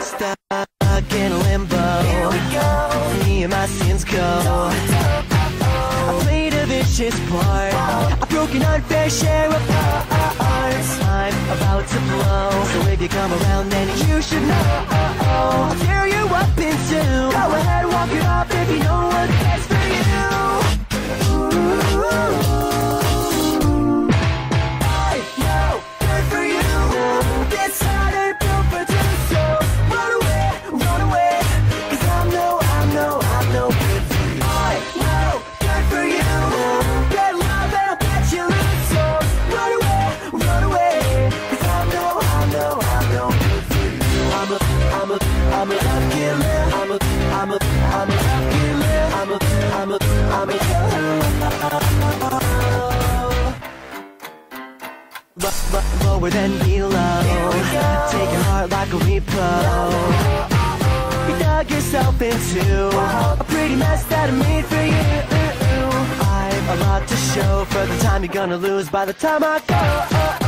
Stuck in limbo. Here we go. Me and my sins go. I played a vicious part. I've broken unfair share of parts. I'm about to blow. So if you come around, then you should know. I'll tear you up in two. Go ahead, walk it off if you know what's I'm a, I'm a, I'm a love killer. I'm a, I'm a, I'm a killer. But, but lower than below Taking heart like a repo You dug yourself into A pretty mess that I made for you I've a lot to show For the time you're gonna lose By the time I go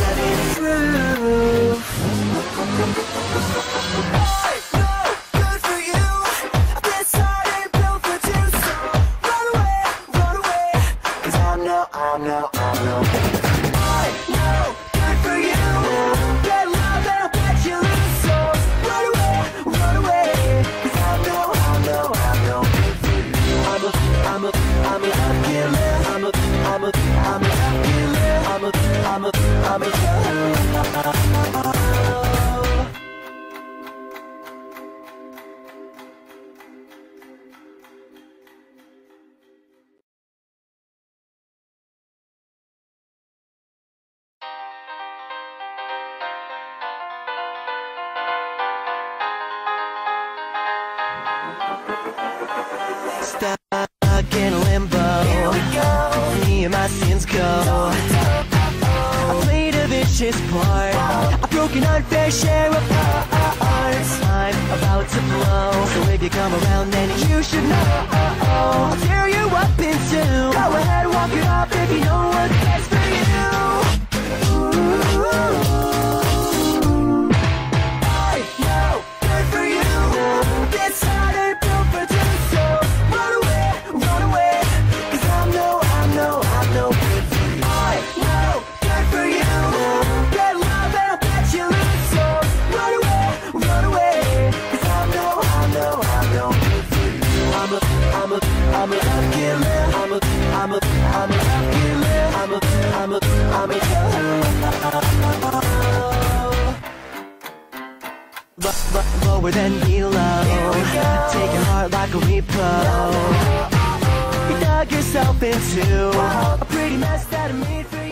Stuck in limbo. Here we go. Me and my sins go. Vicious part. I've broken unfair share of parts. I'm about to blow. So if you come around, then you should know. I'll tear you up in two. Go ahead, walk it off if you know what's lower than below. Taking heart like a repo. You dug yourself into a pretty mess that I made for